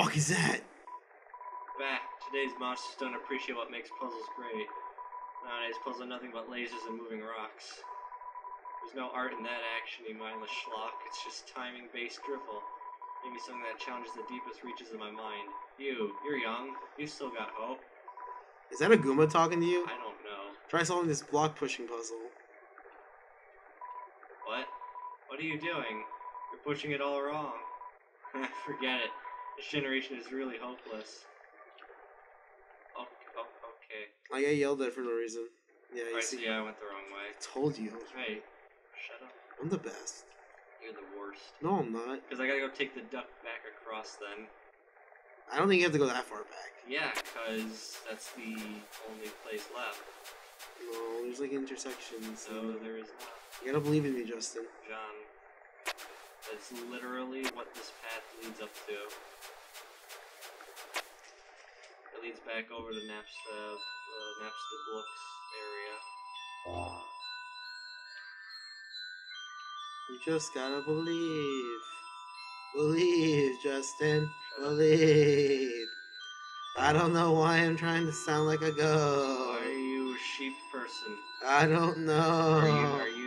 fuck is that? Bah, today's monsters don't appreciate what makes puzzles great. Nowadays, puzzles are nothing but lasers and moving rocks. There's no art in that action, you mindless schlock. It's just timing-based drivel. Maybe something that challenges the deepest reaches of my mind. You, you're young. You still got hope. Is that a Goomba talking to you? I don't know. Try solving this block pushing puzzle. What? What are you doing? You're pushing it all wrong. Forget it. This generation is really hopeless. Oh, oh okay. Oh, I got yelled at for no reason. Yeah, you so see. yeah, I went the wrong way. I told you. Hey, shut up. I'm the best. You're the worst. No, I'm not. Because I gotta go take the duck back across then. I don't think you have to go that far back. Yeah, because that's the only place left. No, there's like intersections. So there is not. You gotta believe in me, Justin. John. That's literally what this path leads up to. It leads back over to Napsta, uh, Napsta Books area. You just gotta believe. Believe, Justin. Believe. I don't know why I'm trying to sound like a goat. are you a sheep person? I don't know. Are you are you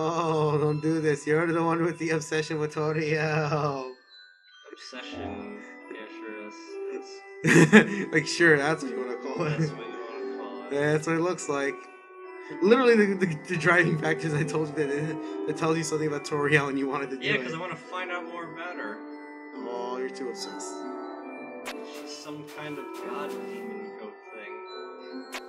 No, don't do this. You're the one with the obsession with Toriel. Obsession. Yeah, sure. That's, that's, like, sure, that's what you want to call that's it. what you want to call it. Yeah, that's what it looks like. Literally, the, the, the driving factors I told you that it, it tells you something about Toriel and you wanted to do Yeah, it. because I want to find out more about her. Oh, you're too obsessed. She's some kind of god demon goat thing.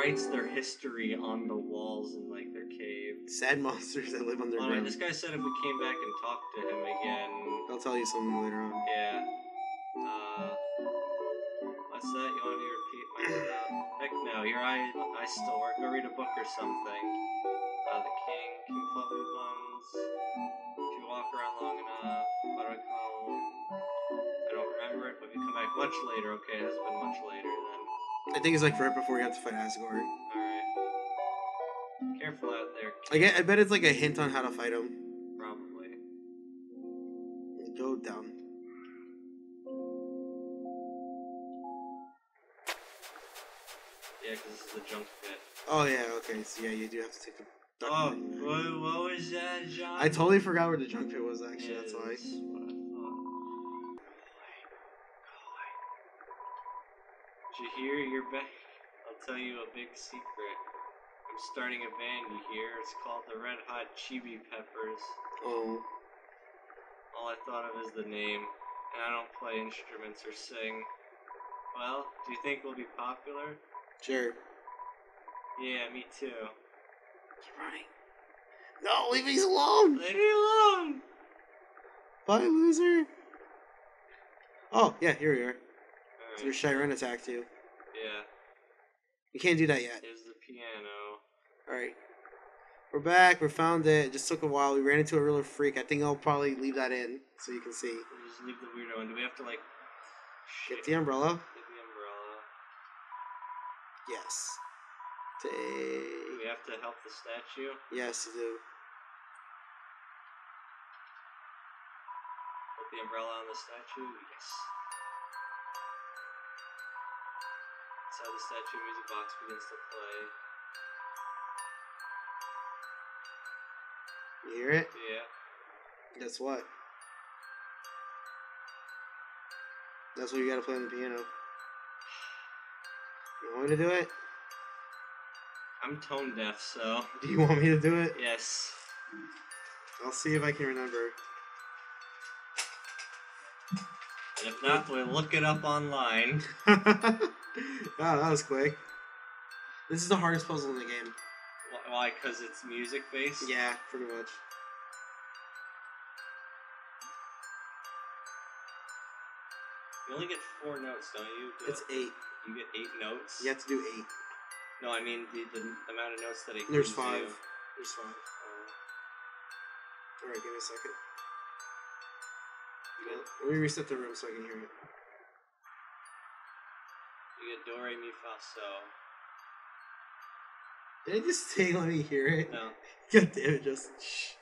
Writes their history on the walls in like their cave? Sad monsters that live Oh, underground. man, this guy said if we came back and talked to him again, I'll tell you something later on. yeah. Uh, what's that? You want me to repeat my stuff? Heck no, your eye, I still work. Go read a book or something. Uh, the King, King Fluffy Buns. If you walk around long enough, what do I call I don't remember it, but you come back much later, okay, it hasn't been much later. I think it's like right before you have to fight Asgore. Alright. Careful out there, I get. I bet it's like a hint on how to fight him. probably. Go down. Yeah, because this is the junk pit. Oh yeah. Okay. So yeah, you do have to take the. Oh, what, what was that, John? I totally forgot where the junk pit was. Actually, that's why. Tell you a big secret. I'm starting a band, hear? It's called the Red Hot Chibi Peppers. Oh. All I thought of is the name, and I don't play instruments or sing. Well, do you think we'll be popular? Sure. Yeah, me too. Keep running. No, leave me alone. Leave me alone! Bye, loser. Oh yeah, here we are. So your Chiron attacked you. yeah, You can't do that yet. here's the piano. Alright. We're back. We found it. It just took a while. We ran into a real freak. I think I'll probably leave that in so you can see. We'll just leave the weirdo in. Do we have to, like, Get the umbrella. Get the umbrella. Yes. Do we have to help the statue? Yes, you do. Put the umbrella on the statue? Yes. Inside the statue, music box begins to play. You hear it? Yeah. Guess what? That's what you gotta play on the piano. You want me to do it? I'm tone deaf, so. Do you want me to do it? Yes. I'll see if I can remember. And if not, we'll look it up online. wow, that was quick. This is the hardest puzzle in the game. Why? Because it's music based? Yeah, pretty much. You only get four notes, don't you? Do It's eight. You get eight notes? You have to do eight. No, I mean the, the amount of notes that it There's five. You. There's five. Alright, give me a second. Let me reset the room so I can hear it. You get do, re, mi, fa, so. Did I just say let me hear it? No. God damn it, Justin. Shh.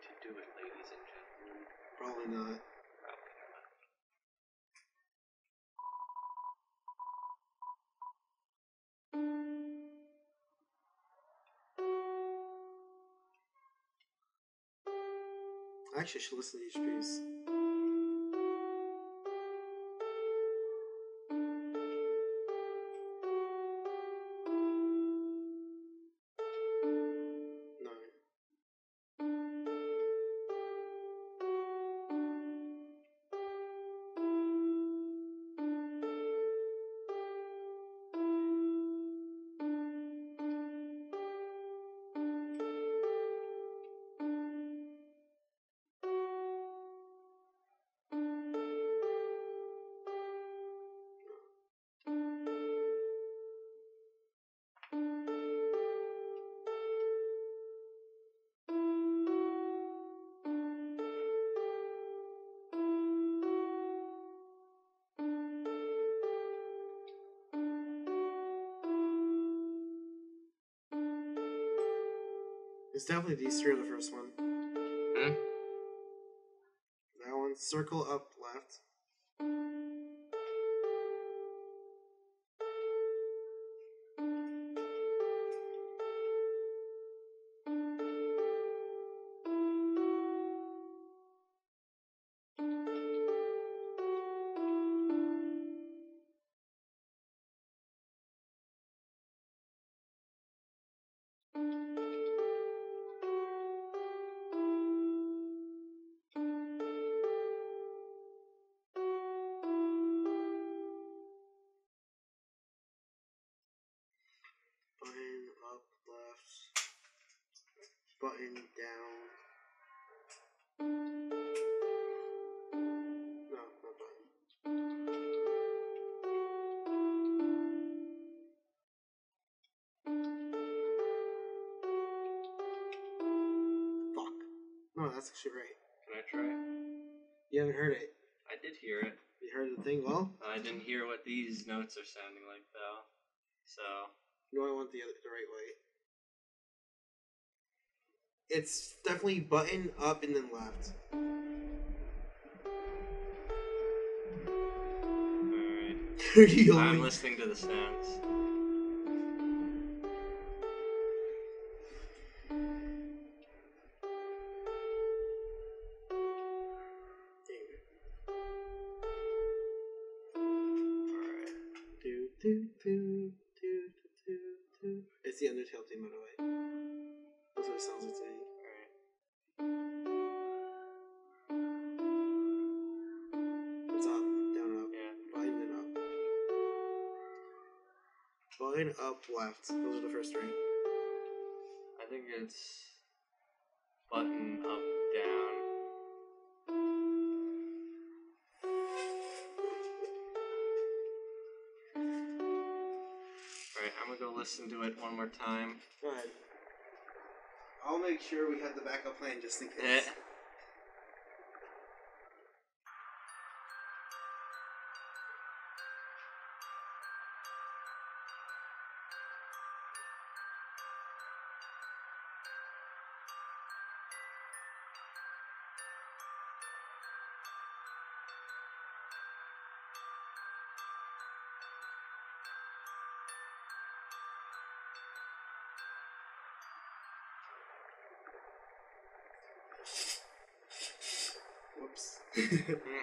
To do it, ladies and gentlemen? Probably not. Probably. Actually, I should listen to each piece. It's definitely these three are the first one. Hmm? That one, circle up No, that's actually right. Can I try? You haven't heard it. I did hear it. You heard the thing well? I didn't hear what these notes are sounding like though. So You know I want the other the right way. It's definitely button up and then left. alright. I'm listening to the sounds. Up, left. Those are the first three. I think it's button up down. Alright, I'm gonna go listen to it one more time. Go ahead. I'll make sure we have the backup plan just in Eh. Whoops.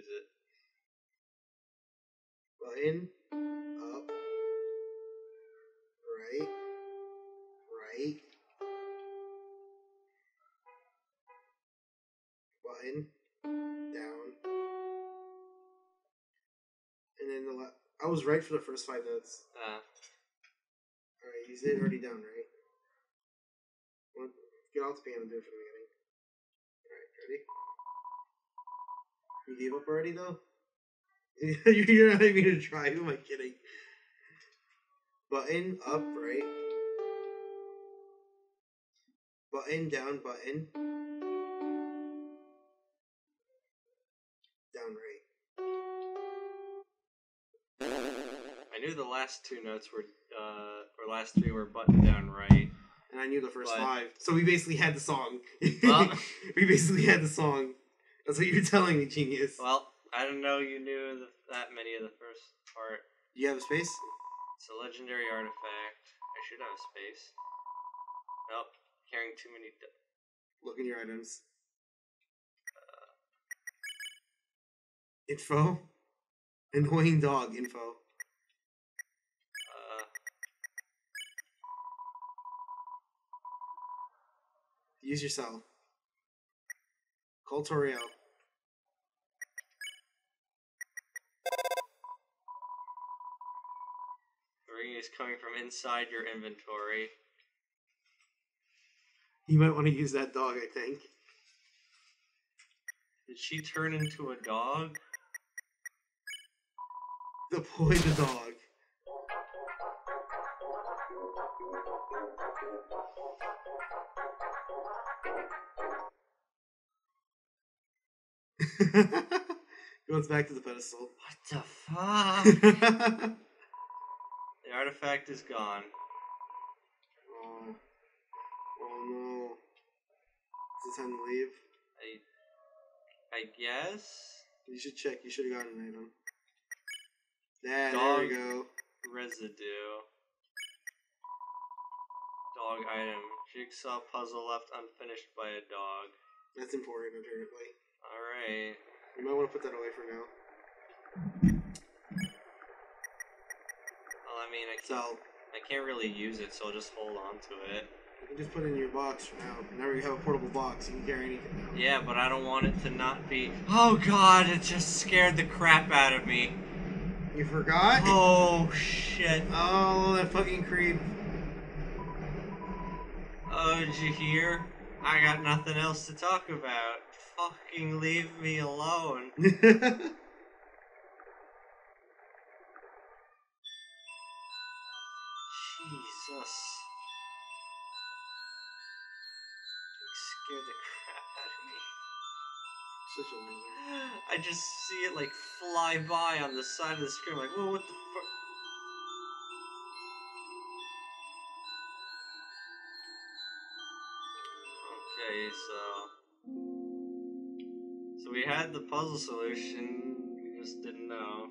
is it? Button, up, right, right. Button, down. And then the left. I was right for the first five notes. Uh. Alright, you did already down, right? Get off the piano and do it from the beginning. Alright, ready? You gave up already, though? You're not even gonna try. Who am I kidding? Button up, right? Button down, button. Down, right. I knew the last two notes were, uh, or last three were button down right. And I knew the first But- five. So we basically had the song. Well- we basically had the song. That's what you're telling me, genius. Well, I didn't know you knew the, that many of the first part. Do you have a space? It's a legendary artifact. I should have a space. Nope, carrying too many. D- Look in your items. Uh, Info. Annoying dog info. uh, Use your Toriel. the ring is coming from inside your inventory. You might want to use that dog, I think. Did she turn into a dog? Deploy the dog. Goes back to the pedestal. What the fuck? oh, the artifact is gone. Oh, oh no. Is it time to leave? I, I guess. You should check. You should have gotten an item. Dog. there we go. Residue. Dog item. Jigsaw puzzle left unfinished by a dog. That's important, apparently. Alright. You might want to put that away for now. Well, I mean, I can't, So, I can't really use it, so I'll just hold on to it. you can just put it in your box for now. Whenever you have a portable box. You can carry anything. Yeah, but I don't want it to not be. Oh god, it just scared the crap out of me. You forgot? Oh shit. Oh, that fucking creep. Oh, did you hear? I got nothing else to talk about. Fucking leave me alone. Jesus. You scared the crap out of me. Such a loser. I just see it like fly by on the side of the screen. Like, whoa, what the fuck? Okay, so. Had the puzzle solution, You just didn't know.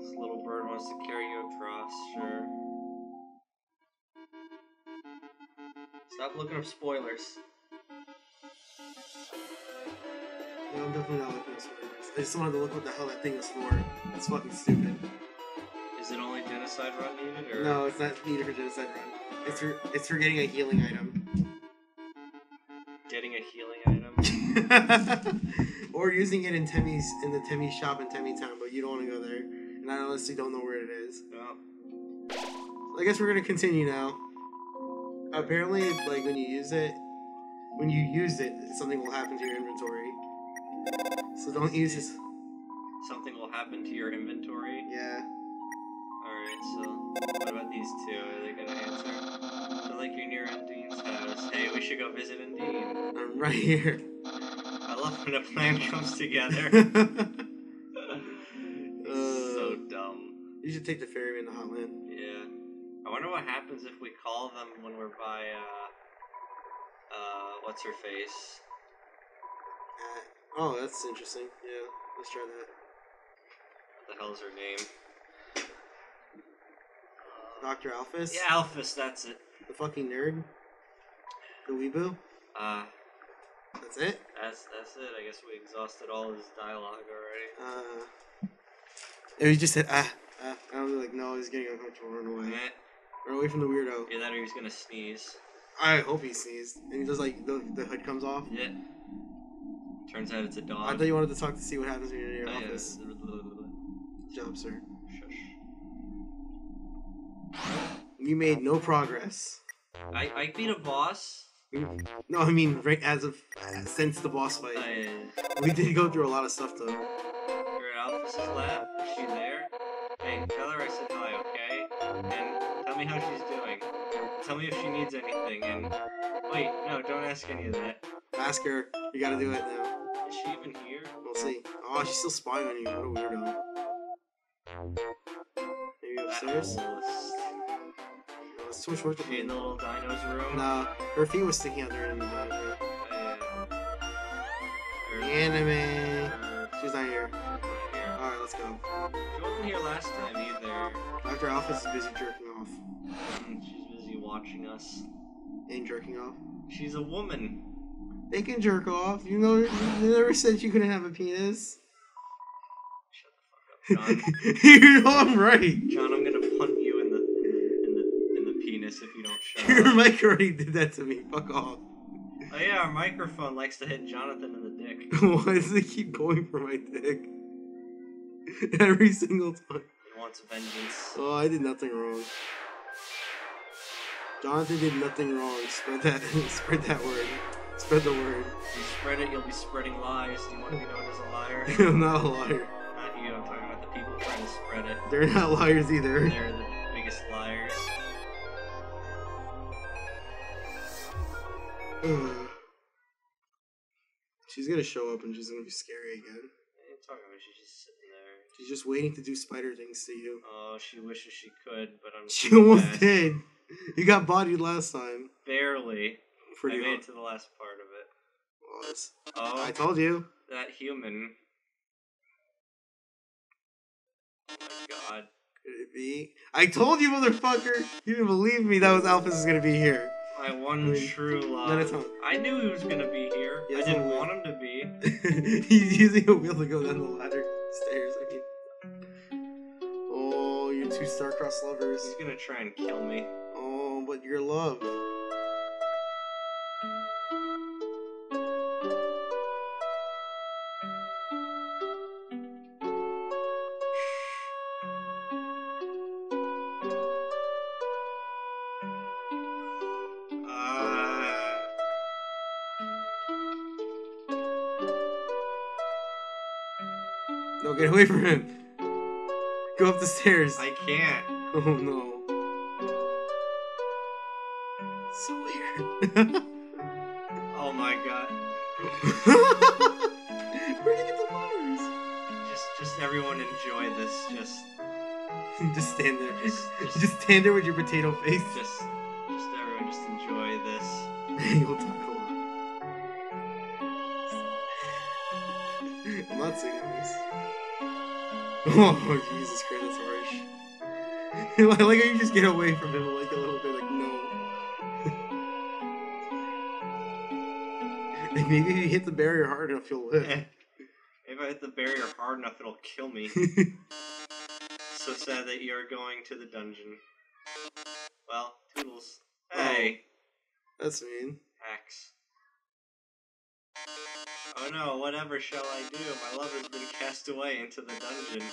This little bird wants to carry you across, sure. Stop looking up spoilers. No, I'm definitely not looking at spoilers. I just wanted to look what the hell that thing was for. It's fucking stupid. Is it only genocide run needed, or No, it's not needed for genocide run. It's for it's for getting a healing item. or using it in Temmie's in the Temmie shop in Temmie Town, but you don't want to go there. And I honestly don't know where it is. no. I guess we're gonna continue now. Apparently, like when you use it, when you use it, something will happen to your inventory. So don't use this. Something will happen to your inventory. Yeah. Alright, so what about these two? Are they gonna answer? So like you're near Undyne's house. Hey, we should go visit Undyne. I'm right here. When a plan comes together. So dumb. you should take the ferryman to Hotland. Yeah. I wonder what happens if we call them when we're by uh uh what's her face? Uh, oh, that's interesting. Yeah, let's try that. What the hell's her name? Dr. Alphys? Yeah, Alphys, that's it. The fucking nerd? The weeboo? Uh That's it? that's that's it. I guess we exhausted all his dialogue already. Uh. And he just said, ah, ah. And I was like, no, he's getting uncomfortable. Run away. Meh. Run away from the weirdo. Yeah, then he's gonna sneeze. I hope he sneezed. And he does like, the, the hood comes off. Yeah. Turns out it's a dog. I thought you wanted to talk to see what happens when you're in your Oh, office. Good job, sir. Shush. We made no progress. I, I beat a boss. No, I mean right as of since the boss fight. Oh, I, We did go through a lot of stuff though. you're at Alphys's lab. Is she there? Hey, tell her I said hi, okay? And tell me how she's doing. Tell me if she needs anything. And wait, no, don't ask any of that. Ask her. You gotta do it now. Is she even here? We'll see. Oh, she's still spying on you. What a weirdo. Maybe upstairs? Hole is- No, much work to She in the little dino's room? Nah, her feet was sticking out there in the. Uh, The anime. She's not here. here. Alright, let's go. She wasn't here last time either. Dr. Alphys is busy jerking off. She's busy watching us. And jerking off. She's a woman. They can jerk off. You know, you never said you couldn't have a penis. Shut the fuck up, John. you know I'm right. John, I'm gonna penis if you don't shut Your mic already did that to me. Fuck off. Oh yeah, our microphone likes to hit Jonathan in the dick. Why does it keep going for my dick? Every single time. He wants vengeance. Oh, I did nothing wrong. Jonathan did nothing wrong. Spread that. Spread that word. Spread the word. If you spread it, you'll be spreading lies. Do you want to be known as a liar? I'm not a liar. Not you. I'm talking about the people trying to spread it. They're not liars either. They're the she's gonna show up and she's gonna be scary again. What are talking about? She's just sitting there. She's just waiting to do spider things to you. Oh, she wishes she could, but I'm. She almost fast. did. You got bodied last time. Barely. Pretty I made hard. it to the last part of it. Was. Oh, I told you. that human. Oh god. Could it be? I told you, motherfucker. You didn't believe me. That was Alphys is gonna be here. My one I mean, true love. Let it tell. I knew he was gonna be here. I didn't want him to be. He's using a wheel to go down the ladder stairs. I mean. Oh, you're two star-crossed lovers. He's gonna try and kill me. Oh, but your love. No, get away from him. Go up the stairs. I can't. Oh no. So weird. Oh my god. Where'd you get the flowers? Just, just everyone enjoy this. Just, just stand there. Just- Just, just- stand there with your potato face. just, just everyone just enjoy this. Oh, Jesus Christ, that's harsh. I like how you just get away from him like a little bit, like, no. like maybe if you hit the barrier hard enough, you'll live. Eh. If I hit the barrier hard enough, it'll kill me. so sad that you're going to the dungeon. Well, Toodles. Hey, That's mean. Axe. Oh no, whatever shall I do? My lover's been cast away into the dungeon.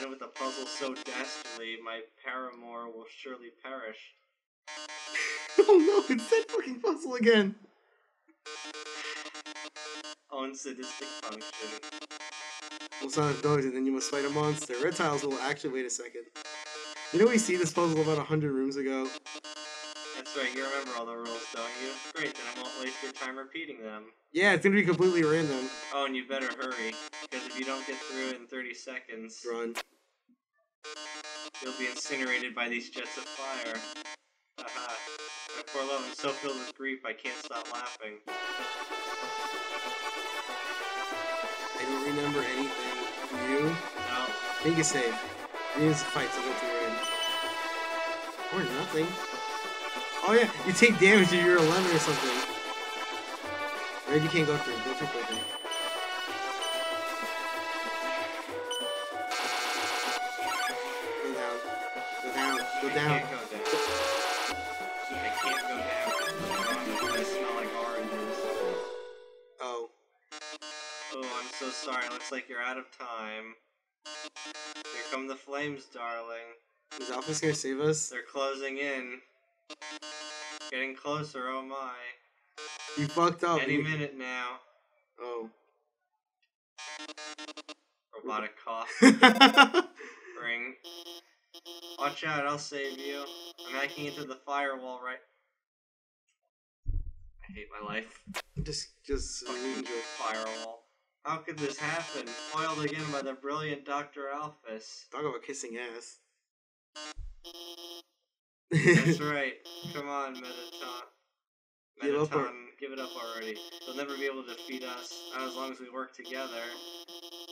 Done with a puzzle so dastardly, my paramour will surely perish. oh no, it's that fucking puzzle again. Own sadistic function. Well, Sonic does, and then you must fight a monster. Red tiles will actually wait a second. You know we see this puzzle about a hundred rooms ago. That's right, you remember all the rules, don't you? Great, then time repeating them. Yeah, it's gonna be completely random. Oh, and you better hurry, because if you don't get through it in 30 seconds, Run. you'll be incinerated by these jets of fire. Haha. My poor love, I'm so filled with grief, I can't stop laughing. I don't remember anything. Do you? No, Make a save. You need to fight to go through it. Or nothing. Oh yeah, you take damage if you're 11 or something. Red, you can't go through. Go through quickly. Go down. Go down. Go I down. can't go down. I can't go down. I smell like oranges. Oh. Oh, I'm so sorry. Looks like you're out of time. Here come the flames, darling. Is Alphys gonna save us? They're closing in. Getting closer, oh my. You fucked up. Any minute now. Oh. Robotic cough. Ring. Watch out, I'll save you. I'm hacking into the firewall right. I hate my life. just, just. Fucking firewall. How could this happen? Foiled again by the brilliant Dr. Alphys. Talk about kissing ass. That's right. Come on, Mettaton. Give up give it up already. They'll never be able to defeat us, as long as we work together.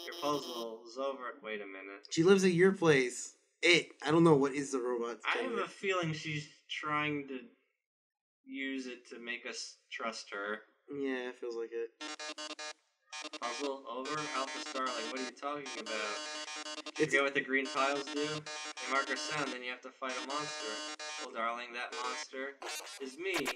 Your puzzle is over. Wait a minute. She lives at your place. It. I don't know what is the robot. I have a feeling she's trying to use it to make us trust her. Yeah, it feels like it. Puzzle over? Alpha Starlight, what are you talking about? You It's forget what the green tiles do? They mark a sound, then you have to fight a monster. Well, darling, that monster is me.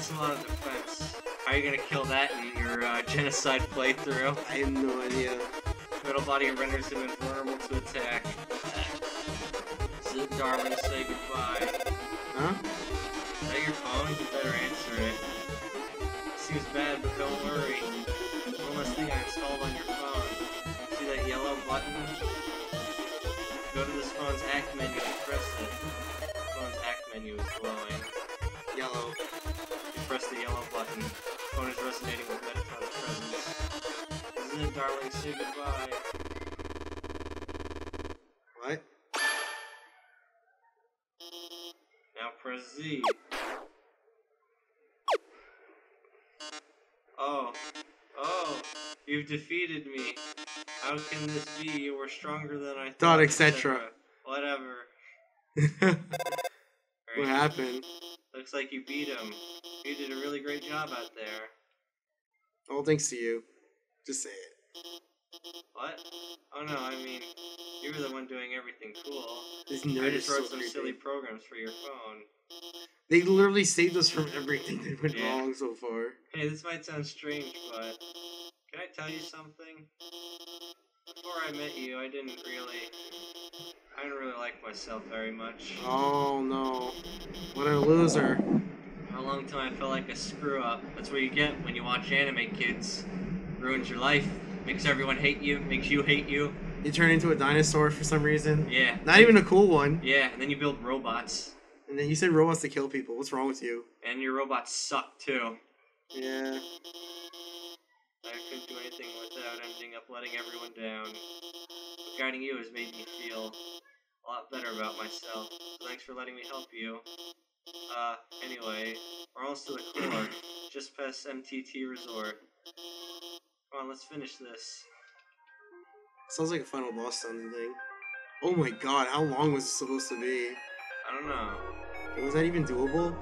That's a lot of defense. How are you gonna kill that in your uh, genocide playthrough? I have no idea. Middle body renders him invulnerable to attack. Zip, darling, say goodbye. Huh? Is that your phone? You better answer it. Seems bad, but don't worry. One less thing I installed on your phone. That yellow button? Go to this phone's act menu and press it. The phone's act menu is glowing. Yellow. You press the yellow button. Phone is resonating with Mettaton's presence. Isn't it, darling? Say goodbye. What? Now press Z. Oh. Oh. You've defeated me. How can this be? You were stronger than I thought. etc. Whatever. what Alright. happened? Looks like you beat him. You did a really great job out there. All thanks to you. Just say it. What? Oh no, I mean, you were the one doing everything cool. This I just so wrote some creepy. silly programs for your phone. They literally saved us from everything that went Yeah. wrong so far. Hey, this might sound strange, but can I tell you something? Before I met you, I didn't really, I didn't really like myself very much. Oh no. What a loser. For a long time, I felt like a screw up. That's what you get when you watch anime, kids. Ruins your life, makes everyone hate you, makes you hate you. You turn into a dinosaur for some reason. Yeah. Not even a cool one. Yeah, and then you build robots, And then you said robots to kill people. What's wrong with you? and your robots suck too. Yeah. Do anything without ending up letting everyone down. But guiding you has made me feel a lot better about myself. So thanks for letting me help you. Uh, anyway, we're almost to the core. Just past MTT Resort. Come on, let's finish this. Sounds like a final boss sounding thing. Oh my god, how long was it supposed to be? I don't know. Was that even doable?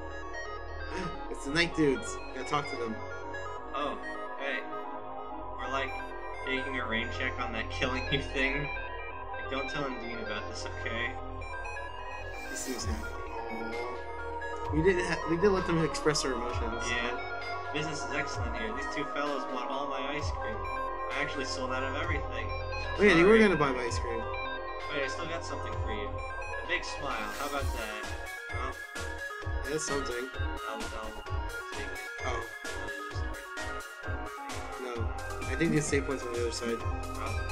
It's the knight dudes. Gotta talk to them. Oh, hey. We're like taking a rain check on that killing you thing. Like, don't tell Dean about this, okay? This seems happy. We did. Ha- we did let them express their emotions. Yeah. Business is excellent here. These two fellows bought all my ice cream. I actually sold out of everything. Oh yeah, they were gonna buy my ice cream. Wait, I still got something for you. A big smile. How about that? Well, Yeah, that's something. I'll, I'll take it. Oh I think the save points on the other side. Probably.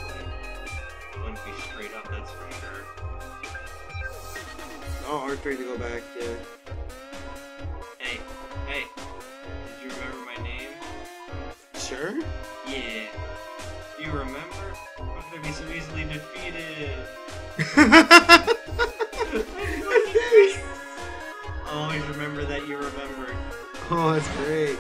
Wouldn't be straight up, that's for sure. Oh, R three to go back. Yeah. Hey, hey. Did you remember my name? Sure. Yeah. Do You remember? How could I be so easily defeated? Oh, Always remember that you remembered. oh, that's great.